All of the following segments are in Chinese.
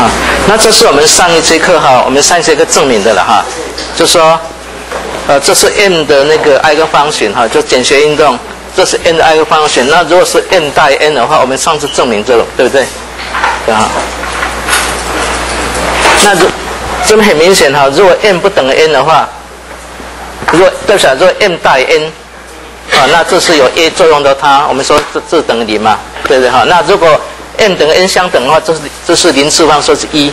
啊，那这是我们上一节课哈，我们上一节课证明的了哈，就说，呃，这是 m 的那个 i 个方程哈，就简学运动，这是 n 的 i 个方程。那如果是 m 大于 n 的话，我们上次证明这个，对不对？啊，那如这边很明显哈，如果 m 不等于 n 的话，如果对不起，如果 m 大于 n，啊，那这是有 a 作用的它，我们说这这等于零嘛，对不对哈？那如果 m 等于 n 相等的话，这是这是零次方，说是一，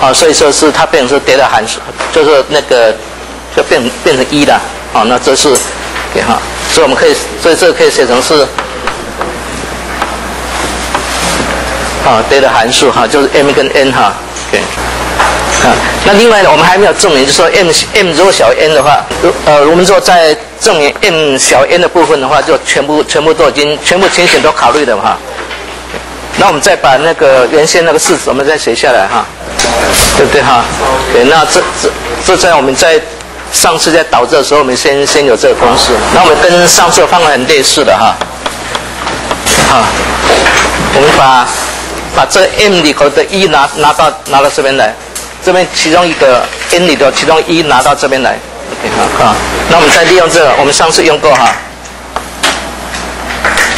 啊，所以说是它变成是迭代函数，就是那个就变变成一了，啊，那这是，对哈，所以我们可以，所以这个可以写成是，啊，迭代函数哈，就是 m 跟 n 哈，对，啊，那另外呢，我们还没有证明，就是说 m m 如果小于 n 的话，如呃，我们说在证明 m 小于 n 的部分的话，就全部全部都已经全部情形都考虑了哈。那我们再把那个原先那个式子，我们再写下来哈，对不对哈？对，那这这这在我们在上次在导致的时候，我们先先有这个公式。那我们跟上次的方法很类似的哈，好，我们把把这 m 里头的一拿拿到拿到这边来，这边其中一个 n 里头其中一拿到这边来，OK 好，好，那我们再利用这个，我们上次用过哈。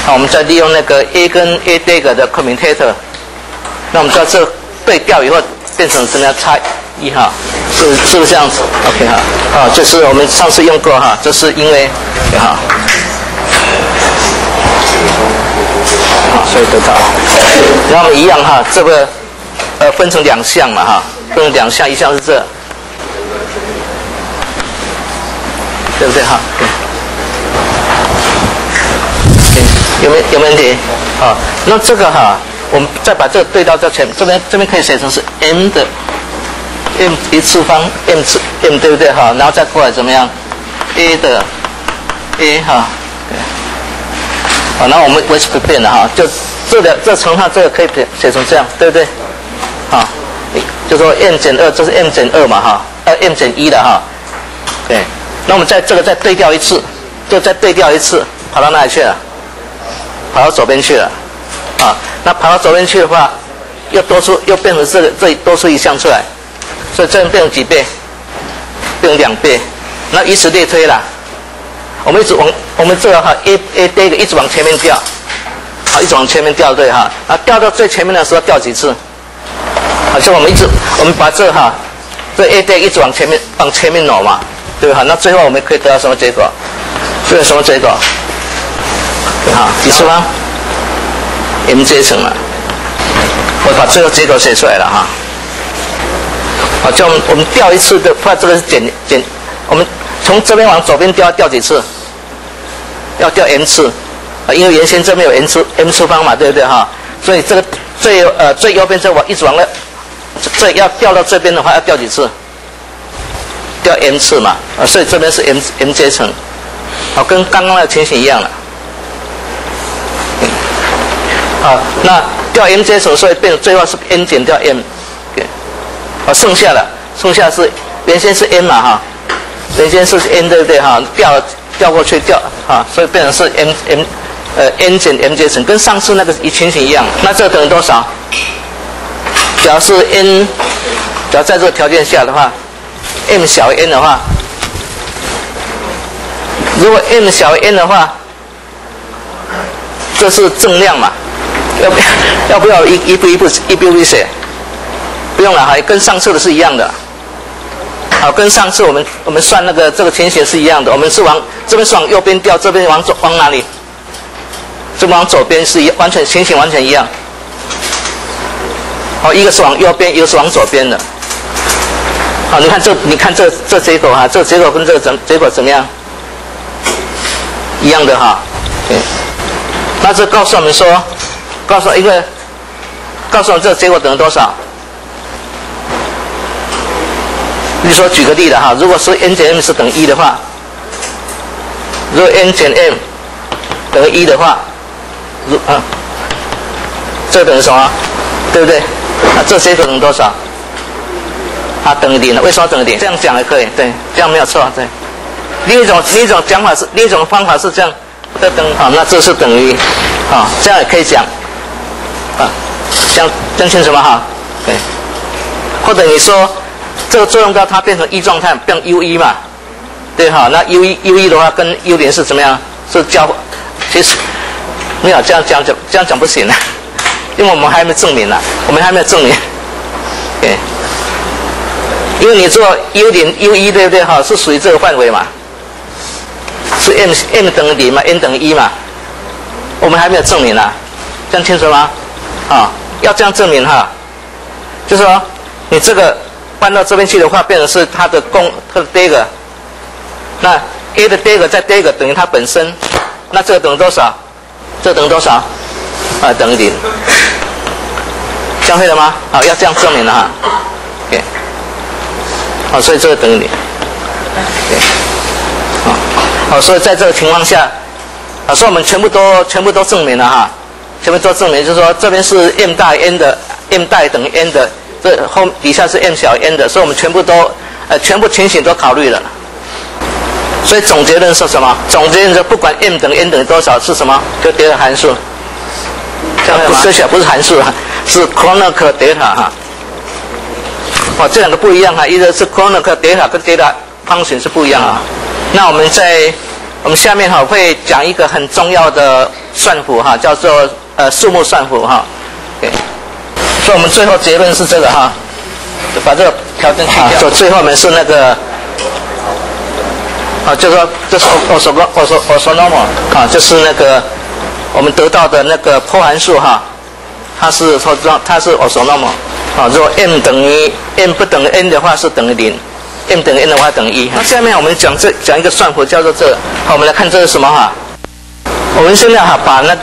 好，我们再利用那个 a 跟 a d 的 commutator，那我们知道这对调以后变成什么样？差一哈，是是不是这样子？OK 哈，啊，就是我们上次用过哈，这是因为哈，好，所以得到，然后一样哈，这个呃分成两项嘛哈，分成两项，一项是这，对不对哈？对。有没有有没有问题？啊，那这个哈，我们再把这个对到这前，这边这边可以写成是 m 的 m 一次方 m 次 m 对不对哈？然后再过来怎么样？a 的 a 哈，好，那我们维持不变的哈，就这个这乘上这个可以写写成这样，对不对？好，就说 m 减二，这是 m 减二嘛哈，呃 m 减一的哈，对，那我们在这个再对调一次，就再对调一次，跑到哪里去了？跑到左边去了，啊，那跑到左边去的话，又多出又变成这个这里多出一项出来，所以这样变成几倍？变成两倍，那以此类推啦，我们一直往我们这个哈 a a 这个一直往前面掉，好，一直往前面掉对哈，啊，掉到最前面的时候掉几次？好，像我们一直我们把这哈这 a 这一直往前面往前面挪嘛，对哈？那最后我们可以得到什么结果？会有什么结果？好，几次方？m 阶层了，我把最后结果写出来了哈。好，就我们我们调一次的话，这个是减减，我们从这边往左边调，调几次？要调 n 次啊，因为原先这边有 n 次 m 次方嘛，对不对哈？所以这个最呃最右边这往一直往那，这要调到这边的话，要调几次？调 n 次嘛啊，所以这边是 m m 阶层，好，跟刚刚的情形一样了。好，那调 m 阶层，所以变最后是 n 减掉 m，对，好，剩下的剩下是原先是 n 嘛哈，原先是 n 对不对哈？调调过去调哈，所以变成是 m m 呃 n 减 m 阶层，跟上次那个一情形一样。那这等于多少？表示 n，假如在这个条件下的话，m 小于 n 的话，如果 m 小于 n 的话，这是正量嘛？要不要要不要一一步一步一步一步写？不用了，还跟上次的是一样的。好，跟上次我们我们算那个这个情形是一样的。我们是往这边是往右边调，这边往左往哪里？这往左边是一完全情形完全一样。好，一个是往右边，一个是往左边的。好，你看这你看这这结果哈，这结果跟这个怎结果怎么样？一样的哈。对。那这告诉我们说。告诉一个，告诉我这结果等于多少？你说举个例子哈，如果是 n 减 m 是等于一的话，如果 n 减 m 等于一的话，如啊，这等于什么？对不对？啊，这结果等于多少？啊，等于零了。为什么等于零？这样讲也可以，对，这样没有错，对。另一种另一种讲法是，另一种方法是这样，这等啊，那这是等于啊，这样也可以讲。啊，这样讲清楚吗？哈，对，或者你说这个作用到它变成一状态，变 U 一嘛，对哈？那 U 一 U 一的话跟 U 零是怎么样？是交，其实没有这样讲讲这样讲不行的，因为我们还没证明呢，我们还没有证明，对，因为你做 U 零 U 一对不对哈？是属于这个范围嘛？是 M M 等于零嘛？N 等于一嘛？我们还没有证明呢，这样清楚吗？啊，要这样证明哈，就是说你这个搬到这边去的话，变成是它的公它的 d 个，那 A 的 d 个再 d 个等于它本身，那这个等于多少？这等于多少？啊，等于零，这样会了吗？好，要这样证明了哈。OK，好，所以这个等于零。OK，好，好，所以在这个情况下。啊，所以我们全部都全部都证明了哈，全部都证明，就是说这边是 m 大于 n 的，m 大于等于 n 的，这后底下是 m 小于 n 的，所以我们全部都呃全部情形都考虑了。所以总结论是什么？总结论是不管 m 等于 n 等于多少是什么？就德尔函数。这样不是小不是函数啊，是 Kronecker data 哈。哦，这两个不一样哈，一个是 Kronecker data 跟 data function 是不一样啊。那我们在我们下面哈会讲一个很重要的算符哈，叫做呃数目算符哈。对所以我们最后结论是这个哈，把这个条件去掉。就最后我们是那个，啊，就说这是我所说我所我所 normal 啊，就是那个我们得到的那个波函数哈，它是说它是我所啊，如果 m 等于 m 不等于 n 的话是等于零。m 等于 n 的话等于一。那下面我们讲这讲一个算符，叫做这。好，我们来看这是什么哈？我们现在哈把那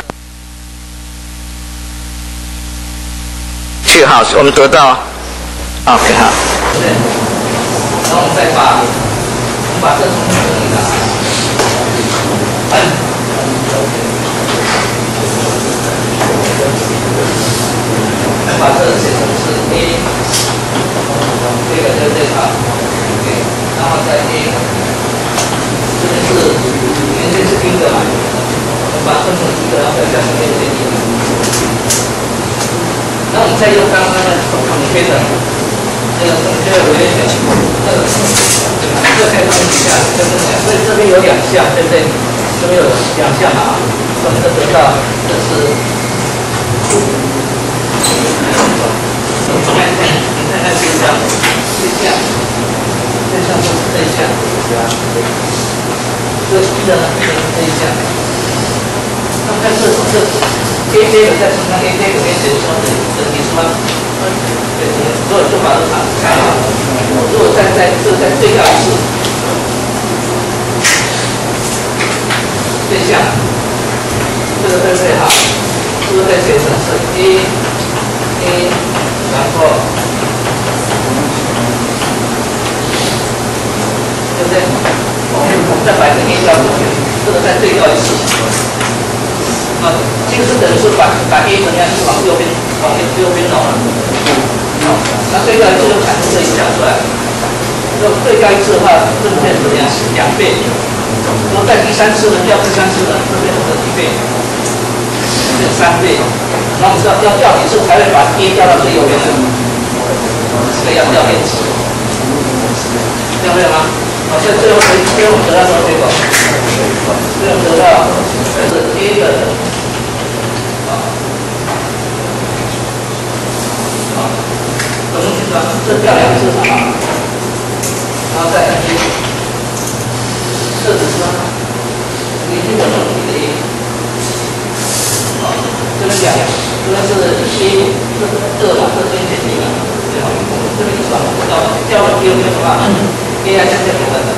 去哈，我们得到 OK 哈。对。然后我们再把我们把这重新整理了。把这写成是 a，这个对不对？然后再 A，这边是原先是一个嘛，我们把分成一个，再加上 A 减一。那我们再用刚刚的统计的那个统计的维选，这个这个可以分一下，对不对？所以这边有两项，对不对？这边有两项啊，我们的得到这是。看看，看看这项，这项。这项是这一项，对吧？这一呢，这一项。那么在这这 A A 的在乘上 A A 的 A 减双等等于什么？对，所以就把它打开了。如果再在这再对调一次，这项，这个对不对哈？是不是在写成是 A A，然后。对不对？我们再把这个 A 调过去，这个再对调一次。这个是等于是把把 A 怎么样是往右边往右右边挪了。好，那对调一次就产生这一项出来。那对调一次的话，这边怎么样是？两倍。那么在第三次呢？调第三次呢？这边是一倍，这三倍。那我们知道要调几次才会把 A 调到最右边的？这个要调两次。这样会吗？好，现在最后最最后得到什么结果？最后得到是 A 的，啊，好，怎么计算？这调两次是吧？然后再去设置什么？已经的正比的 A，好，这边两，这边是一，这这嘛，这边减一嘛，对吧？这边是吧？调调了第二个什么？A I 相对平等的，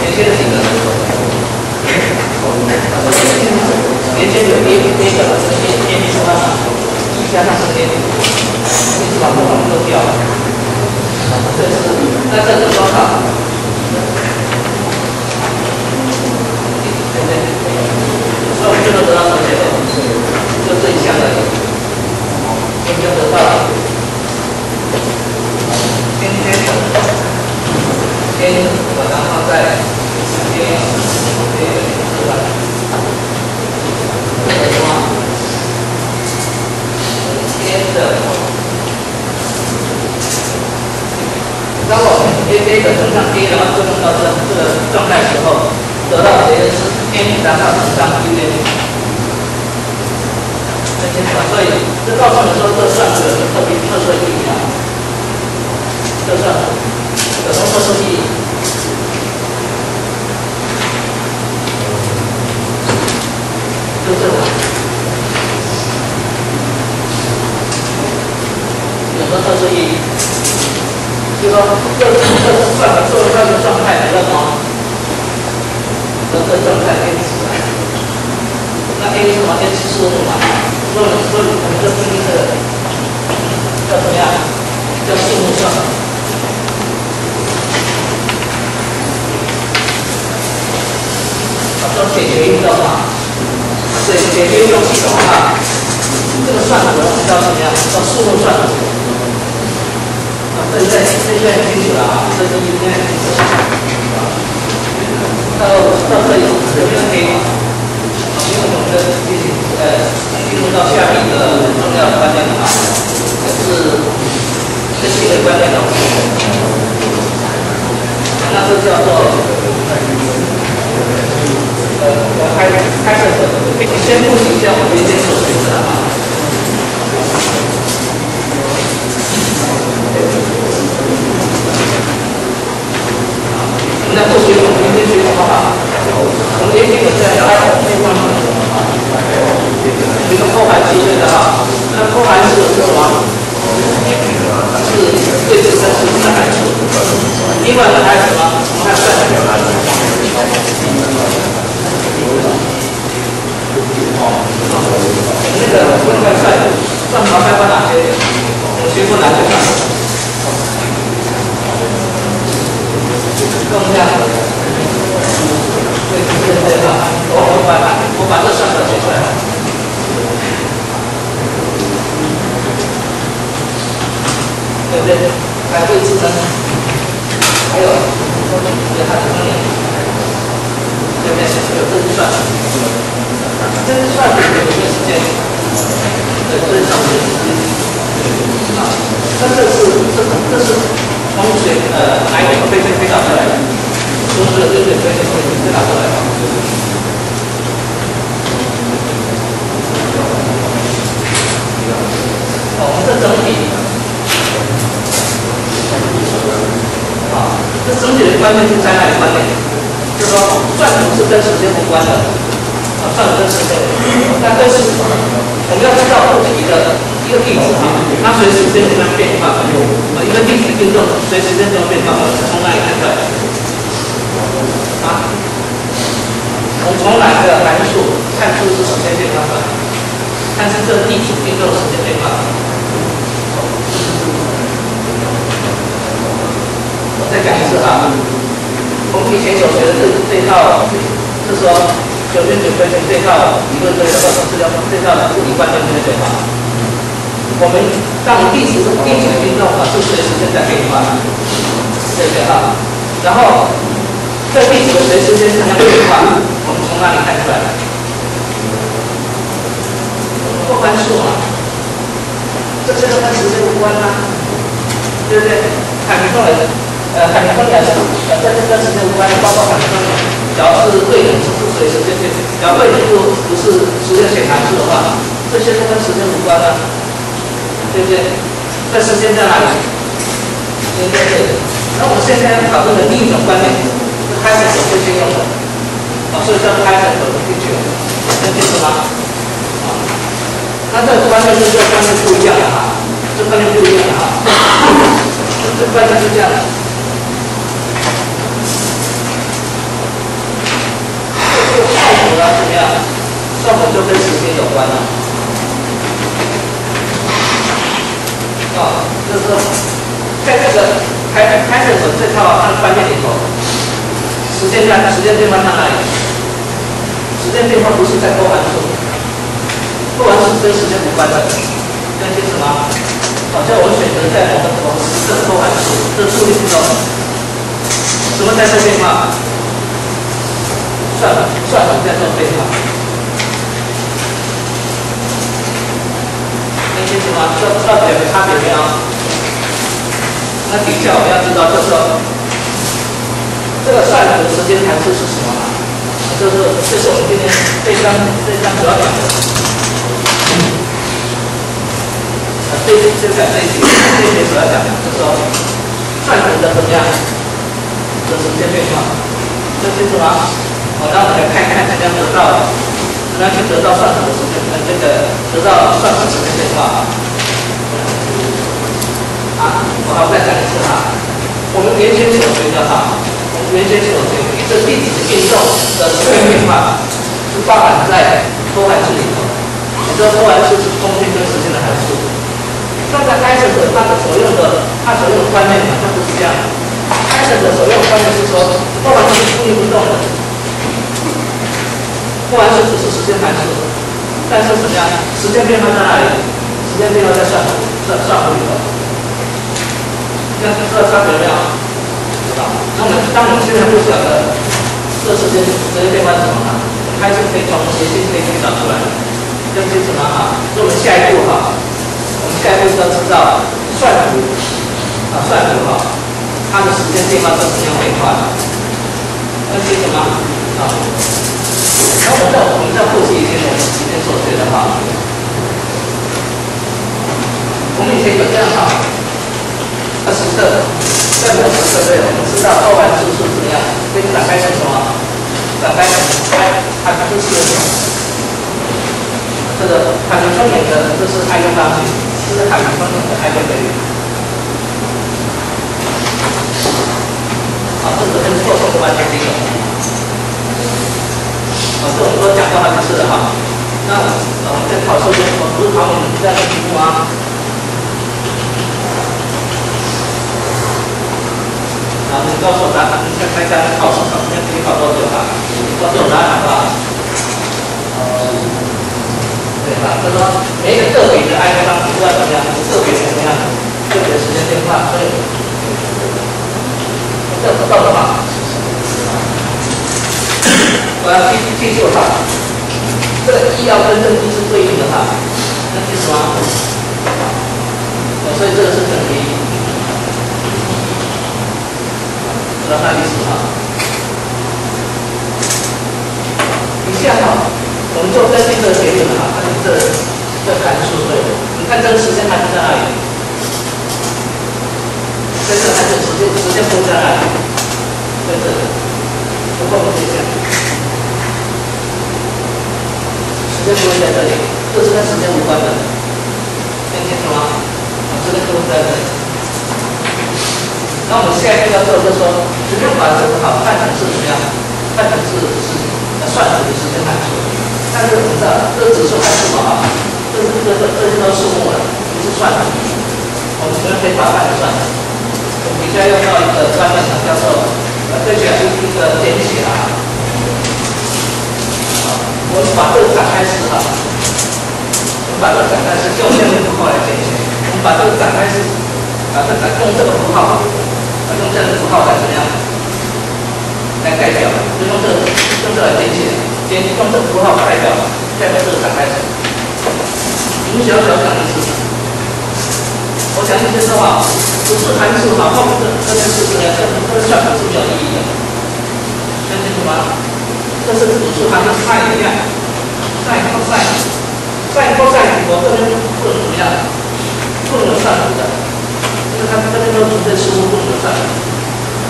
原先的几个，原先有 A A 的 A A B 是吧？加上是 A B，你是把不同都掉了，这是那这是多少？对对对，所以我们最后得到什么结果？就这一项而已，我们就得到了。先先先，先我然后再来，先先是吧？这个什么？先的。时候得到的结论是 n 达到正上 u 点零，很清楚吧？所以这告诉你说这算子有特别特殊意义啊，这算有什么特殊意义？就这个。有什么特殊意义？就说这这是算的，这个算的状态叫什么？这个状态 A 值。那 A 是什么？A 是输入嘛？所以所以我们这定义是叫怎么样？叫数目算。好，说解决运动嘛？对，解决运动系统啊。这个算子叫什么样？叫速度算。这在这在清楚了啊，这是应该到到这里这边可以，因为我们的进行呃进入到下面一个很重要的观念了啊，是这是一个观念的。那这叫做呃开开设者，先复习一下我们今天所学的啊。那过去我们明天学的方法，我们也基本在开始内方面，一个后排机械的哈，那后排是什么？是对称是三百数。另外呢还有什么？还有算表达的。那个我们看算算条概括哪些？我学过哪些算？更加对对对啊！我我把我把这算表写出来，对不对？还会智能，还有有它的方面，对不对？有这一算，这一算有一个时间，对，这是常识时间啊。那这是这这是。从水呃海水飞飞飞打出来的，从水水水飞飞飞飞打出来的。哦，我们这整体，整体的观念是在哪里观念？就是说，算术是跟时间无关的，啊，算术跟时间，那跟是我们要知道物体的。一个地址啊，它随时间在变化的，啊，一个地址运动随时间在变化，从哪里看出来？啊，我们从哪个函数看出是时间变化的？看出这个地址运动时间变化。再讲一次啊，我们以前所学的这这套，是说九圈九分线这套理论这套是叫这套物理观念对不对啊？我们当地址地址运动啊，是随时间在变化，对不对啊？然后这地址的随时间产生变化，我们从哪里看出来的？过关数啊，这些都跟时间无关啊，对不对？海平方的，呃，海平方也是，呃，这跟时间无关，包括海平方只要是对等，是随时间对，只要对的，就不是时间显函数的话，这些都跟时间无关啊。对不对？这时间在哪里？对对对。那我们现在讨论的另一种观念，是开始手最先用的，啊，所以叫开始手进去了，能清楚吗？啊，那这个观念跟这个观念不一样的啊，这观念不一样的啊，这观念是这样的，个效果呢怎么样？效果就跟时间有关了。啊，就是，在这个开开始的这套它的观念里头，时间在时间变化在哪里？时间变化不是在勾函数，勾函数跟时间无关的，能清楚吗？好像我选择在某个某个时刻勾函数，这注意听懂？什么在做变化？算算法在做变化。清楚吗？这到底有没差别没有？那底下我们要知道，就是说，这个算子的时间函数是什么啊？就是这是我们今天这章这章主要讲的。啊，这就讲这一节，这一节主要讲的就是说算子的怎么样的时间变化，这清楚吗？好，那我们来看一看怎样得到，怎样去得到算子的时间，呃，这个得到算子时间变化啊。啊，我还再讲一次哈，我们原先所学的哈。我们原先所学，这粒子的运动的时间变化是包含在波函数里头。你知道波函数是空间跟时间的函数。那在开始者它的所用的，它所用的观念像不是这样。开始者所用的观念是说，波函数是固定不动的。波函数只是时间函数，但是怎么样？时间变化在哪里？时间变化在算符，算算符里头。这知道差别没有？知道那我们当我们现在不晓得这时间时间变化是什么呢？开始可以从捷径可以找出来，这是什么啊？那我们下一步哈，我们下一步要知道算图啊，算图哈，它的时间变化是怎样变化的？那是什么啊？那我们再我们再复习一些我们今天所学的哈。我们以前有这样哈，二十个。在模式对不对？我们知道后半数怎么样？可以展开成什么？展开开它就是这个海平方面的，这是爱用大矩，这是海平方面的爱用倍率。好，这个跟错数是完全一样。好，这我们都讲过好几次了哈。那呃在考试中，我不是考你们这样的题目吗？啊，你告诉我答案，你先看一下考试考今天可以考多久啊？告诉我答案好不好？呃，对吧？他说每一个个别的 i 方不知道怎么样，个别怎么样，个别时间变化，所以这不到的话，我要记记住哈，这个一要跟正一是对应的哈，那记住吗？所以这个是等于。知道那意思哈？你现在哈，我们做根据这个结论哈，它是这这函数对的。你看这个时间函数在哪里？在这函数时间时间不在哪里？在这里，不过我这下，时间不会在这里，这是跟时间无关的，听清楚吗？这个都在这里。那我们现在要做就是说，直接把这个好换成是怎么样？换成是是算子的时间函数。但是我们知道，这个指数函数嘛啊，这是这这这些都是数目了，不是算子。我们只能可以把它换成算子。我们现在用到一个专门的，叫做呃，这起来就是一个简写啊。我们把这个展开式哈，我们把这个展开式用这个符号来简写。我们把这个展开式，把这个用这个符号。用这个符号来怎么样来代表？就用这个用这个来简写，简用这个符号代表代表这个展开式。我们小小讲的是，我讲一些的话，不是函数哈，后面这这些是怎么样？这这个算法是没有意义的，听清楚吗？就是指数函数，sin 一样，sin cos，sin cos，我这边不能怎么样？不能算符的。它这边都纯粹实物不能算，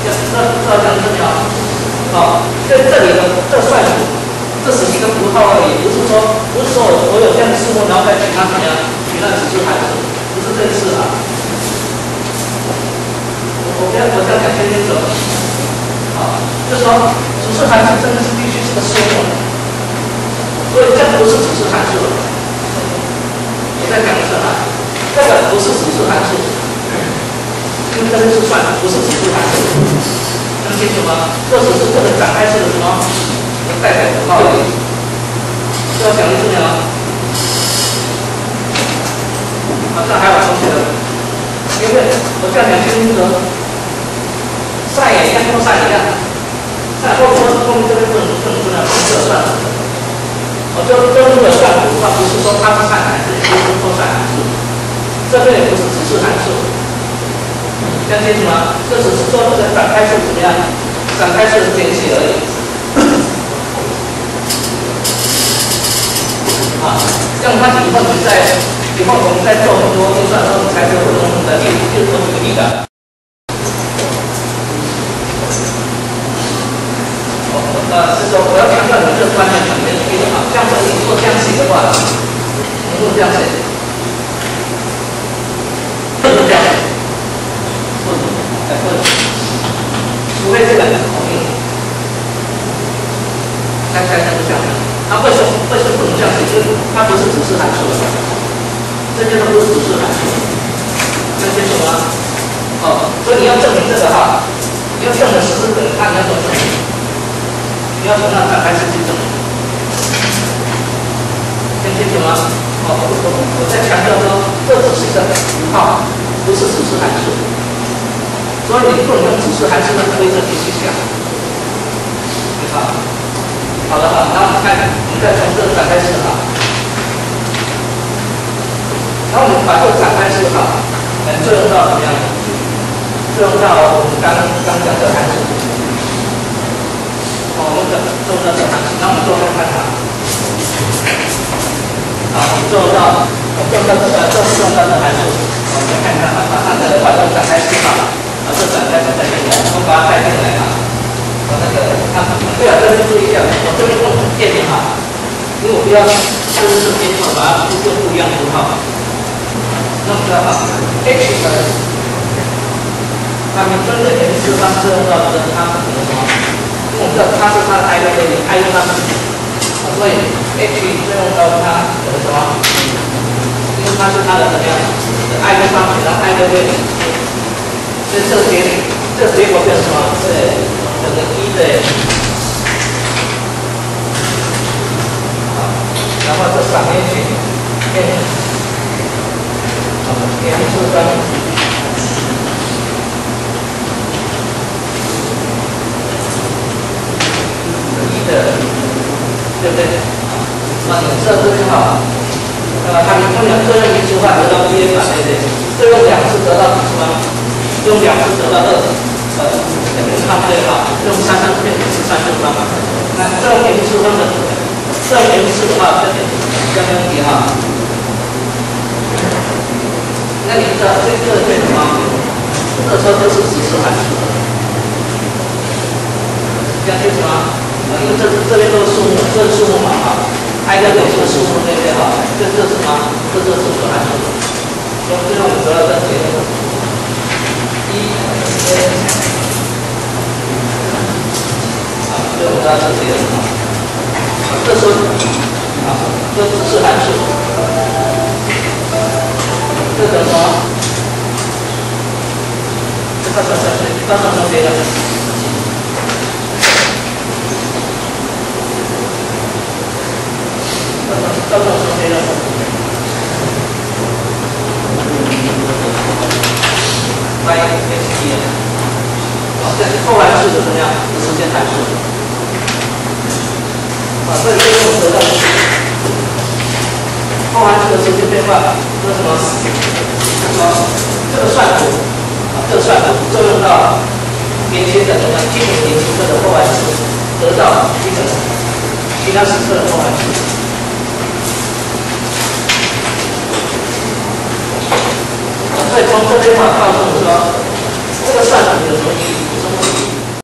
要这这要讲这么样，好，在这里的这算数，这是一个符号而已，不是说不是说我我有这样的数目，然后再其他怎么样，取那指数函数，不是这意思啊。我我这样我这样讲清楚，好，就说指数函数真的是必须是个数目，所以这不是指数函数。我再讲一次啊，这个不是指数函数。因为这边是算，不是指数函数，能清楚吗？这只是这个展开式的什么代表符号而已。这要讲清楚没有？啊，这还有同学，因为我这样讲清楚了，算也一样，跟算一样，算后面后面这边不能不能不能这算了。我这这边的算的话不是说它是算函数，也不是说算函数，这边也不是指数函数。相清楚吗？这只是说这个展开式怎么样？展开式的间隙而已。啊，这样它以后你在以后我们在做很多计算的时候，你才会有用的例子，就是我举个例子。我呃，是说我要强调你这个观念里面的一点啊，这样子你做这样写的话，你做这样写，不能这样写，不能，哎不能，除非这两个同意，才才能够这样。它为什么为什么不能这样写？因为它不是指示函数，这些都不是指示函数，能清楚吗？哦，所以你要证明这个哈，你要证明实时等它，你要怎么证明？你要从那展开式去证明，听清楚吗？哦，我我我在强调说，这只是一个符号，不是指示函数，所以你不能用指示函数的规则去想，对吧？好的好，那我们看，我们再从这个展开式哈，然后我们把这个展开式哈，能作用到怎么样？作用到我们刚刚讲的函数。好，我们的作用到这函数，那我们做看看哈。好，我们作用到，我们作用到这个，这是作用到这函数，我们看看哈，马上再来把这个展开式哈，把这展开式再进来，我们把它带进来哈。那个，啊，对了，这边注意一下，我这边用电名哈，因为我不要这是编号，把它就用不一样的符号嘛。那我们知道哈，H 的，它们分的元素方式用到的，它是什么？因为我们知道它是它的 I 的类型，I 用它自己，所以 H 作用到它的什么？因为它是它的怎么样？I 的方程，然后 I 的类型，所以这个结这个结果变成什么？对。等于一的，好，然后这上面去变，好，变出分一对不对？那你这这就好了，呃，它用两这样一句话得到 b 反对不对？这用两次得到什么？用两次得到二。呃，差不多哈，用三三变成三次方法。那这种元素方的，这种元素的话，这点相当于哈。那你知道这个对什么？这时候都是指示函数。这样清楚吗？因为这这边都是数目，这是数目嘛哈。挨个点是数目对不对哈？这这是什么？这这是指示函数。所以最后我们得到这结论：一。这我们要是这样啊，这是啊，这只是函数，这什么？这算算算，算算成谁